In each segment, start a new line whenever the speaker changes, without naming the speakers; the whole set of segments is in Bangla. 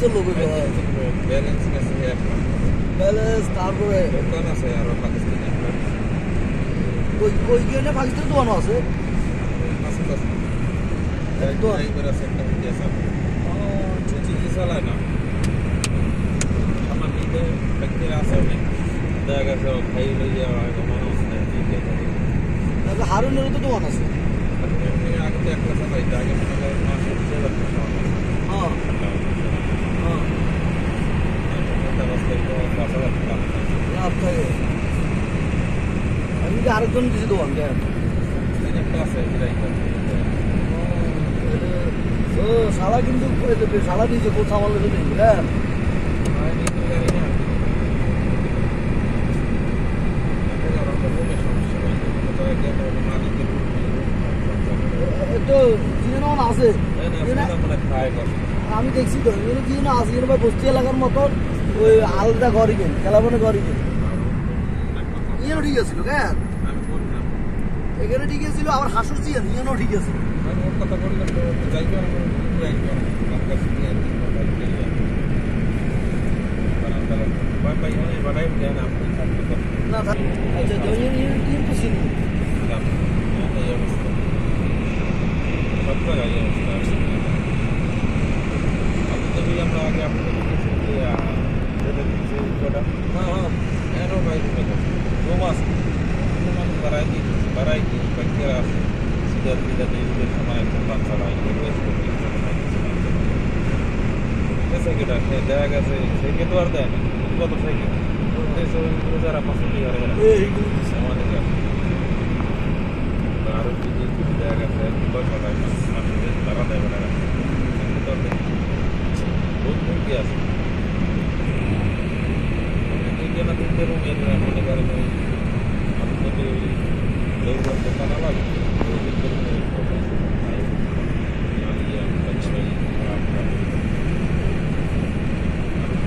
তো লোক
ব্যালেন্স আছে একটা
ব্যালেন্স তারপরে
দোকান আছে আরো পাকিস্তানি একটা
ওই ওই গিয়ে পাকিস্তান দোকানও আছে
আছে তো
একদম।
ড্রাইভার আছে একটা হিন্দি আছে চিঠি চালায় না আমার নিজে ব্যক্তিরা আছে অনেক দেখা গেছে খাই লই যাওয়া হয়তো মনে হচ্ছে না ঠিক আছে
তারপরে হারুনেরও তো দোকান আছে
আগে তো একটা চালাইতে আগে মনে করেন মাসে দুই হাজার টাকা
হ্যাঁ হ্যাঁ লাভ থাকে আমি যে আরেকজন দিছি দোকান কেন ও শালা কিন্তু শালা দিয়েছে কোথা আমার লোক নেই বুঝলেন তো জিএনও আছে। আমি দেখছি তো এখানে জিএনও আছে? এখানে বস্তি এলাকার মতন ওই আলাদা ঘরই কেন খেলাবনে ঘরই কেন ইয়েনও ঠিক আছিল কেন এখানে ঠিক আছিল আবার হাসুর জিএন ইয়েনও ঠিক আছে। না আচ্ছা তো ইয়েন ইয়েন ইয়েন তো চিনি
Baraiki Kira Sudah tidak diudah sama yang bangsa lain Itu seperti itu Saya kira Saya jaga saya Saya kira itu ada Itu apa saya kira Saya saya cara pasal dia
এইগুলো দিছে।
Sama dengan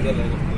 Thank.